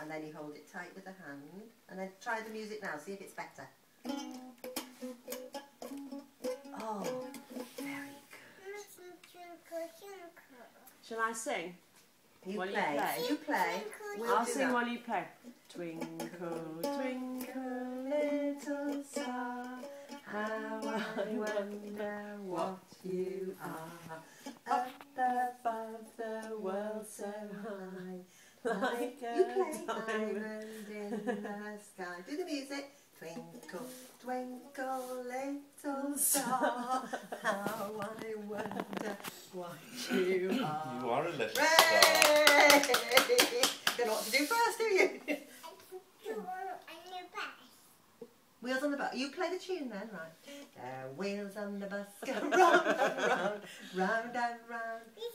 and then you hold it tight with the hand, and then try the music now. See if it's better. Oh, very good. Shall I sing? You While you play. play. You play. We'll I'll sing that. while you play. Twinkle, twinkle, little star, how I wonder what you are. Up above the world so high, like You play diamond. diamond in the sky. Do the music. Twinkle, twinkle, little star, how I wonder what you are. You are a little star. Ray! Don't know what to do first, do you? Wheels on the bus. You play the tune then, right? The uh, wheels on the bus go round and round, round and round,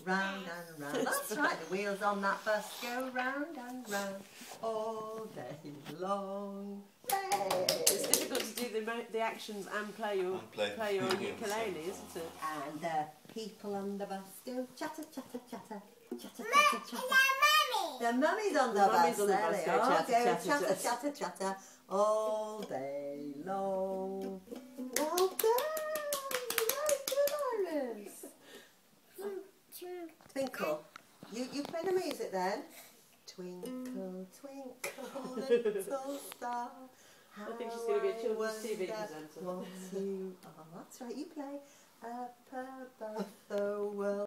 round and round. That's right. The wheels on that bus go round and round all day long. Yay! It's difficult to do the, the actions and play your And play play your the ukulele, isn't it? And the people on the bus go chatter, chatter, chatter, chatter, chatter, chatter. The mummies on the The bus, mummies on the there bus they go are, chatter, go chatter, chatter, chatter. chatter, chatter, all day long. Well done! Very good, Iris. Twinkle. You, you play the music then. Twinkle, twinkle, little star. I think she's gonna be a how children's TV presenter. What you are. That's right, you play up above the world.